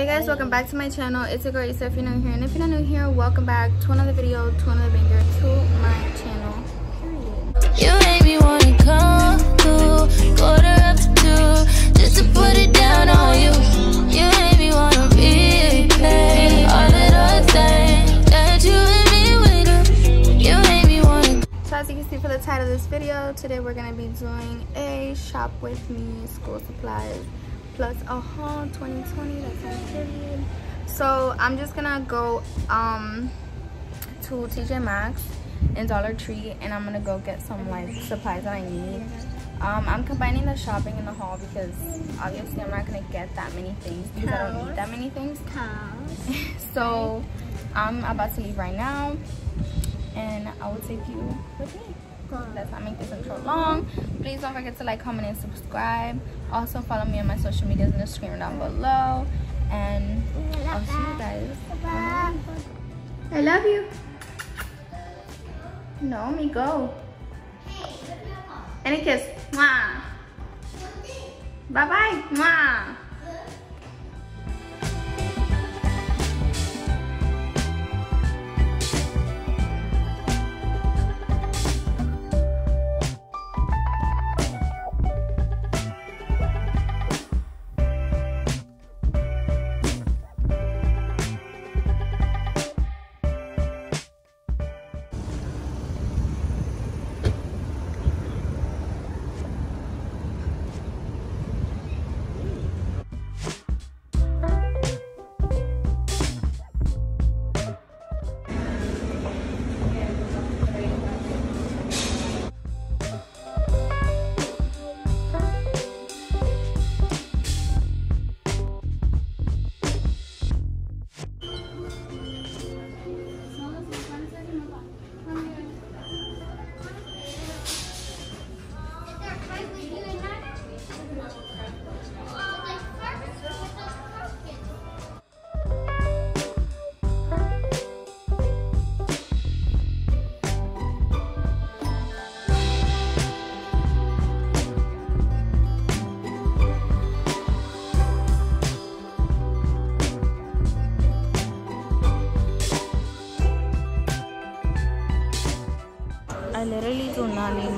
hey guys welcome back to my channel it's a girl Ysa if you're new here and if you're not new here welcome back to another video to another banger to my channel You made me wanna come through, quarter after two, just to put it down on you. You made me wanna replay all of the things that you and me through. You made me wanna. so as you can see for the title of this video today we're gonna be doing a shop with me school supplies plus a haul 2020 that's on period so i'm just gonna go um to tj maxx and dollar tree and i'm gonna go get some like supplies that i need. Um i'm combining the shopping and the haul because obviously i'm not gonna get that many things because i don't need that many things. So i'm about to leave right now and i will take you with me. Let's not make this intro long. Please don't forget to like comment and subscribe also follow me on my social medias in the screen down below. And i'll see you guys. I love you. No me go. And a kiss. Mwah. bye bye Mwah.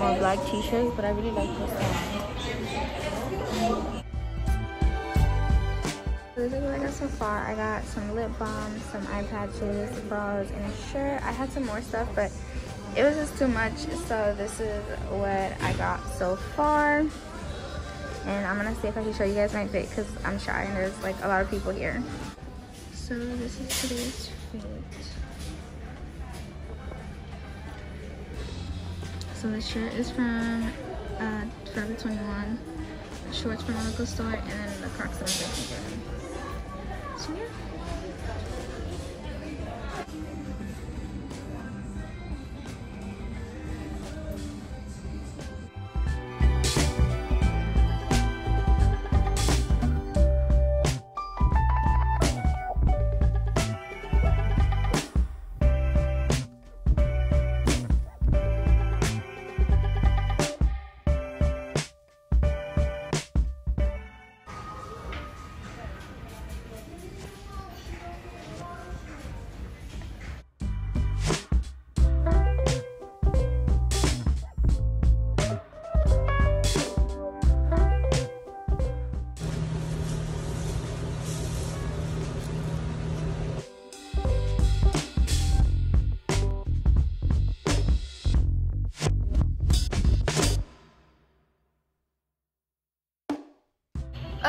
More black t-shirts, but I really like this one. This is what I got so far. I got some lip balm, some eye patches, bras, and a shirt. I had some more stuff, but it was just too much. So this is what I got so far. And I'm gonna see if I can show you guys my fit because I'm shy and there's like a lot of people here. So this is today's fit. So the shirt is from uh, Forever 21, the shorts from a local Store, and then the Crocs that I'm drinking. So yeah.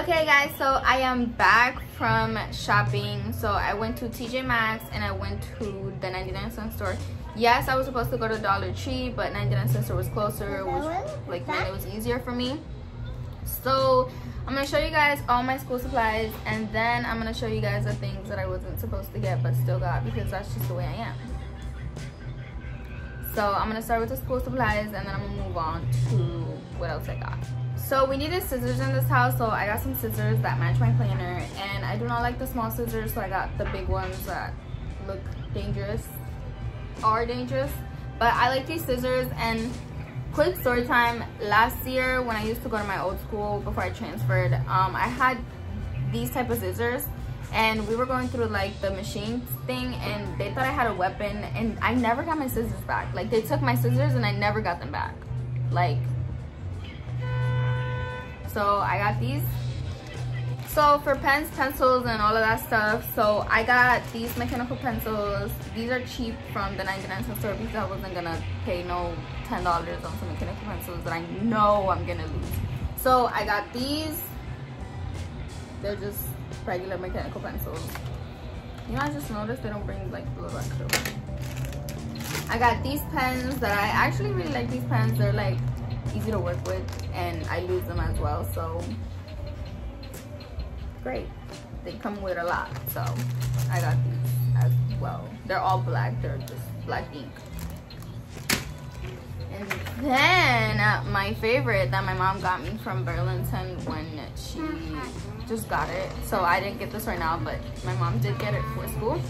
Okay guys so i am back from shopping. So i went to tj maxx and i went to the 99 cent store. Yes i was supposed to go to dollar tree but 99 cent store was closer. Which like it was easier for me. So i'm gonna show you guys all my school supplies and then i'm gonna show you guys the things that i wasn't supposed to get but still got because that's just the way i am. So i'm gonna start with the school supplies and then i'm gonna move on to what else i got so we needed scissors in this house, so I got some scissors that match my planner. And I do not like the small scissors, so I got the big ones that look dangerous, are dangerous. But I like these scissors and quick story time. Last year when I used to go to my old school before I transferred, um, I had these type of scissors and we were going through like the machine thing and they thought I had a weapon and I never got my scissors back. Like they took my scissors and I never got them back. Like, so I got these. So for pens, pencils, and all of that stuff, so I got these mechanical pencils. These are cheap from the 99 cent store because I wasn't gonna pay no $10 on some mechanical pencils that I know I'm gonna lose. So I got these. They're just regular mechanical pencils. You know, I just noticed they don't bring like the little extra. I got these pens that I actually really like these pens. They're like easy to work with and I lose them as well. So great. They come with a lot. So I got these as well. They're all black. They're just black ink. And then uh, my favorite that my mom got me from Burlington when she just got it. So I didn't get this right now, but my mom did get it for school.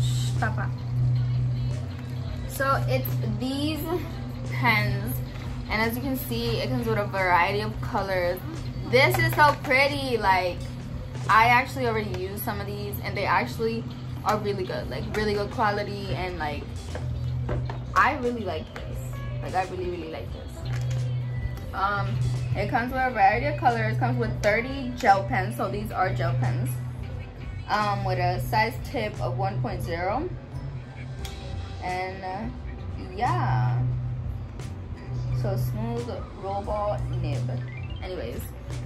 Shh, Papa. So it's these pens. And as you can see, it comes with a variety of colors. This is so pretty. Like, I actually already used some of these and they actually are really good. Like, really good quality and like, I really like this. Like, I really, really like this. Um, it comes with a variety of colors. Comes with 30 gel pens. So these are gel pens. Um, with a size tip of 1.0. And uh, yeah. So smooth ball nib. Anyways,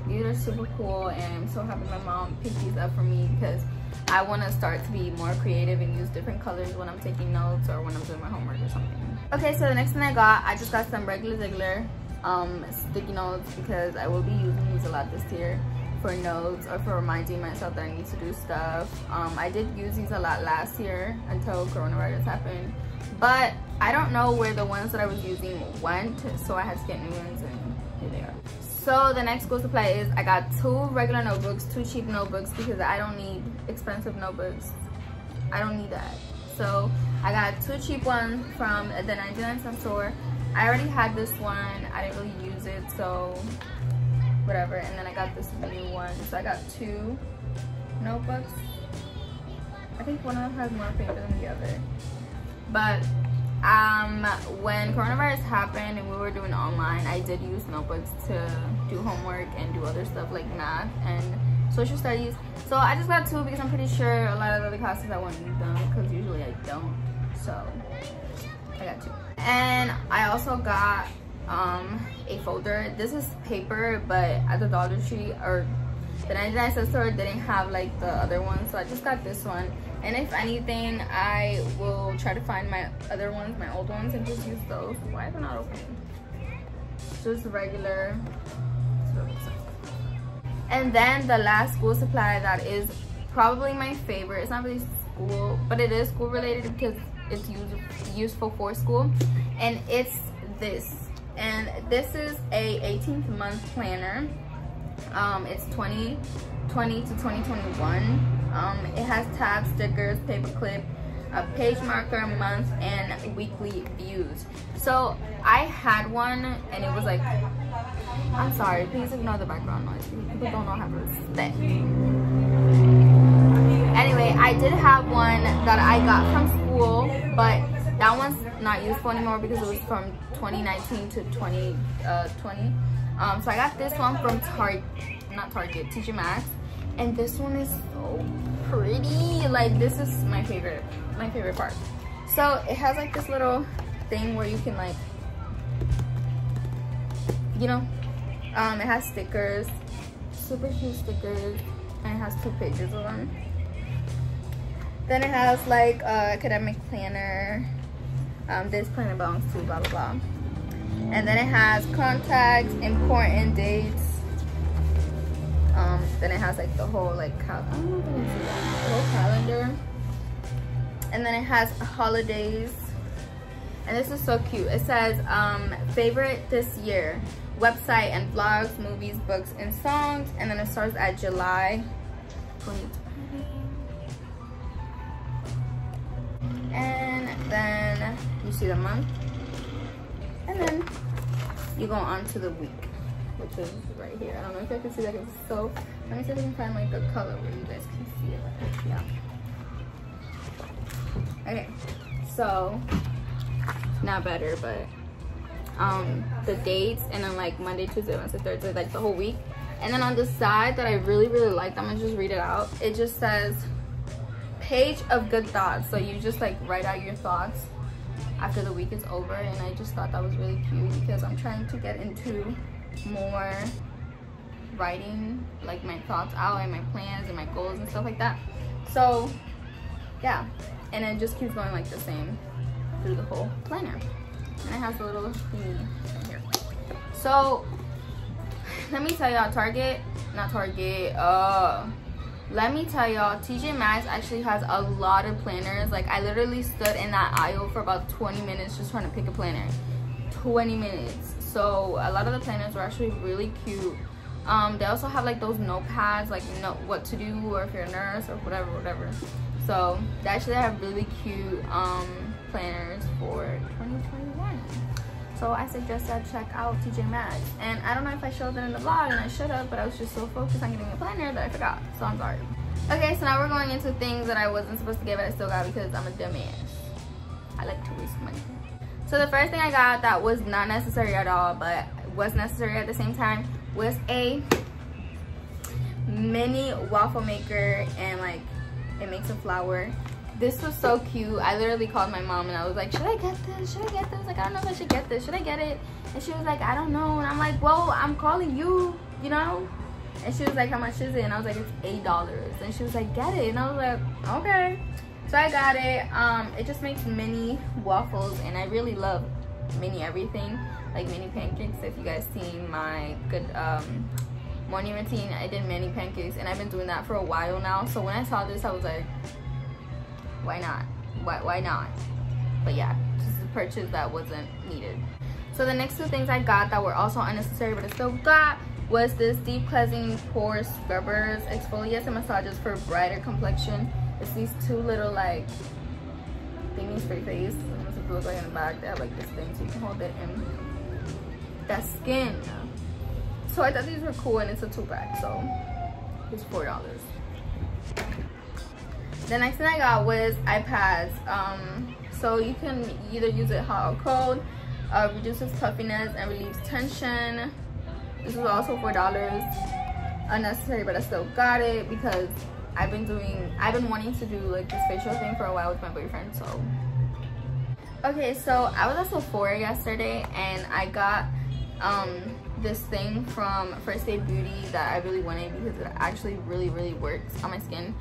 these are super cool and I'm so happy my mom picked these up for me because I want to start to be more creative and use different colors when I'm taking notes or when I'm doing my homework or something. Okay, so the next thing I got, I just got some regular Ziggler um, sticky notes because I will be using these a lot this year for notes or for reminding myself that I need to do stuff. Um, I did use these a lot last year until coronavirus happened, but I don't know where the ones that I was using went, so I had to get new ones and here they are. So the next school supply is I got two regular notebooks, two cheap notebooks because I don't need expensive notebooks. I don't need that. So I got two cheap ones from the 99 cent store. I already had this one. I didn't really use it, so whatever. And then I got this new one. So I got two notebooks. I think one of them has more paper than the other. But um, when coronavirus happened and we were doing online, I did use notebooks to do homework and do other stuff like math and social studies. So I just got two because I'm pretty sure a lot of other classes I won't need them because usually I don't. So I got two. And I also got um, a folder. This is paper, but at the Dollar Tree or the 99 cent store didn't have like the other one. So I just got this one. And if anything, I will try to find my other ones, my old ones, and just use those. Why is it not opening? Just regular. And then the last school supply that is probably my favorite. It's not really school, but it is school related because it's use, useful for school. And it's this. And this is a 18th month planner. Um, it's 2020 to 2021 um, it has tabs, stickers, paper clip, a page marker, month, and weekly views. So I had one and it was like, I'm sorry, please ignore the background noise. People don't know how to respect. Anyway, I did have one that I got from school, but that one's not useful anymore because it was from 2019 to 2020. Uh, um, so I got this one from Target, not Target, TJ Maxx and this one is so pretty. Like this is my favorite my favorite part. So it has like this little thing where you can like you know um it has stickers super cute stickers and it has two pages of them. Then it has like a academic planner um this planner belongs to blah blah blah. And then it has contacts important dates um, then it has like the whole like cal I don't know if you can see that. The whole calendar. And then it has holidays. And this is so cute. It says um, favorite this year. Website and blogs, movies, books, and songs. And then it starts at July 2020. And then you see the month. And then you go on to the week which is right here. I don't know if I can see that it's so Let me see if I can find like a color where you guys can see it. Yeah. Okay, so not better, but um the dates and then like Monday, Tuesday, Wednesday, Thursday, like the whole week. And then on the side that I really, really liked, I'm gonna just read it out. It just says page of good thoughts. So you just like write out your thoughts after the week is over. And I just thought that was really cute because I'm trying to get into more writing like my thoughts out and my plans and my goals and stuff like that. So yeah, and it just keeps going like the same through the whole planner. And it has a little thingy here. So let me tell y'all, Target, not Target, uh, let me tell y'all, TJ Maxx actually has a lot of planners. Like I literally stood in that aisle for about 20 minutes just trying to pick a planner. 20 minutes. So a lot of the planners were actually really cute. Um, they also have like those notepads, like know what to do, or if you're a nurse or whatever, whatever. So they actually have really cute um, planners for 2021. So I suggest that check out TJ Maxx. And I don't know if I showed that in the vlog, and I should have, but I was just so focused on getting a planner that I forgot. So I'm sorry. Okay, so now we're going into things that I wasn't supposed to get, but I still got because I'm a dumbass. I like to waste money. So the first thing I got that was not necessary at all, but was necessary at the same time, was a mini waffle maker and like it makes a flower this was so cute. I literally called my mom and i was like should i get this? Should i get this? Like i don't know if i should get this. Should i get it? And she was like i don't know. And i'm like well i'm calling you you know? And she was like how much is it? And i was like it's eight dollars. And she was like get it. And i was like okay so i got it. Um it just makes mini waffles and i really love mini everything like mini pancakes. If you guys seen my good um morning routine i did mini pancakes and i've been doing that for a while now. So when i saw this i was like why not? Why, why not? But yeah just a purchase that wasn't needed. So the next two things i got that were also unnecessary but i still got was this deep cleansing pore scrubbers exfoliates and massages for brighter complexion it's these two little like thingies for your face. Is look like in the back. They have like this thing so you can hold it in that skin. So i thought these were cool and it's a two pack so it's four dollars. The next thing i got was eye pads. Um so you can either use it hot or cold. Uh, reduces puffiness and relieves tension. This was also four dollars. Unnecessary but i still got it because i've been doing i've been wanting to do like this facial thing for a while with my boyfriend so. Okay so i was at sephora yesterday and i got um this thing from first aid beauty that i really wanted because it actually really really works on my skin.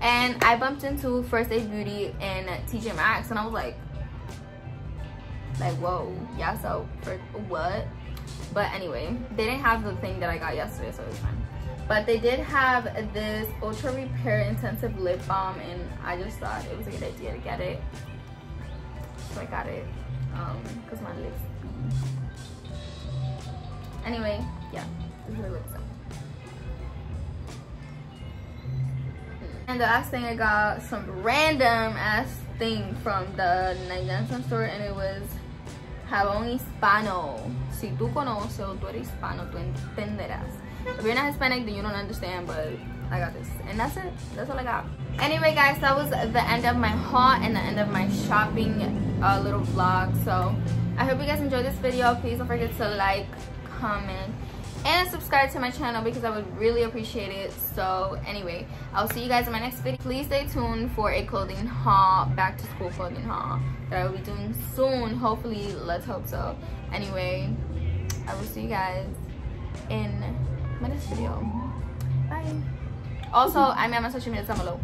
And i bumped into first aid beauty and tj maxx and i was like like whoa yeah so for what? But anyway they didn't have the thing that i got yesterday so it was fine but they did have this ultra repair intensive lip balm and i just thought it was a good idea to get it. So i got it um because my lips anyway yeah this is what it looks like. And the last thing i got some random ass thing from the 99 cent store and it was jabón hispano. Si tú conoces o tú eres hispano tú entenderás if you're not hispanic then you don't understand but i got this and that's it that's all i got anyway guys that was the end of my haul and the end of my shopping uh, little vlog so i hope you guys enjoyed this video please don't forget to like comment and subscribe to my channel because I would really appreciate it. So anyway, I'll see you guys in my next video. Please stay tuned for a clothing haul, back to school clothing haul that I will be doing soon. Hopefully, let's hope so. Anyway, I will see you guys in my next video. Bye. Also, I'm at my social media down below.